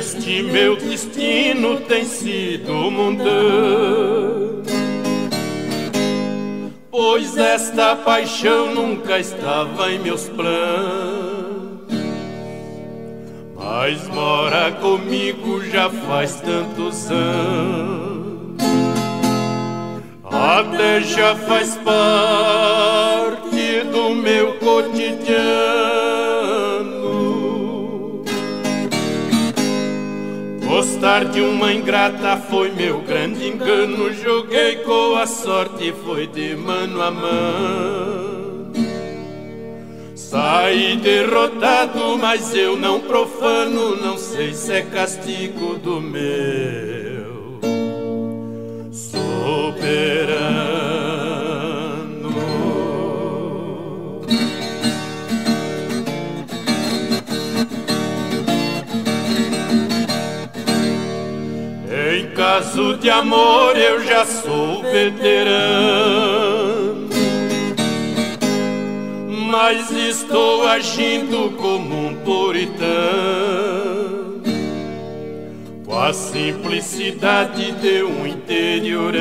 que meu destino tem sido mundano. Pois esta paixão nunca estava em meus planos. Mas mora comigo já faz tantos anos. Até já faz parte Gostar de uma ingrata foi meu grande engano. Joguei com a sorte, foi de mano a mano. Saí derrotado, mas eu não profano. Não sei se é castigo do meu caso de amor eu já sou veterano, mas estou agindo como um puritano, com a simplicidade de um interiorano.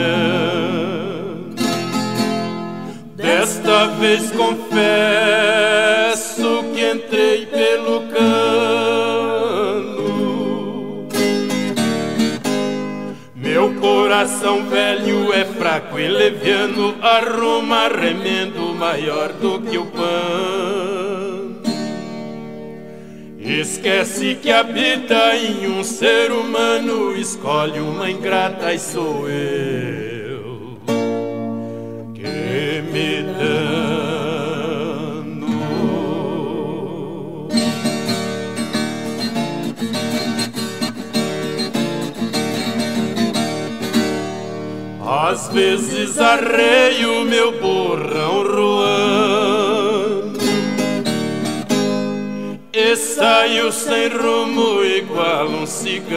Desta vez confesso que entrei pelo cano. Coração velho é fraco e leviano, arruma remendo maior do que o pano. Esquece que habita em um ser humano, escolhe uma ingrata e sou eu Às vezes arreio meu borrão ruando E saio sem rumo igual um cigano.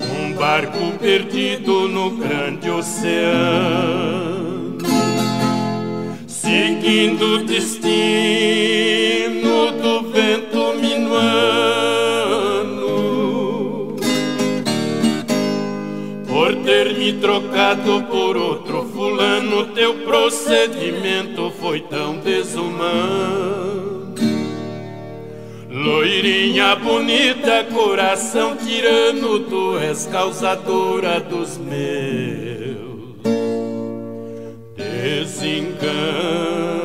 Um barco perdido no grande oceano. Seguindo o destino me trocado por outro fulano, teu procedimento foi tão desumano. Loirinha bonita, coração tirano, tu és causadora dos meus desenganos.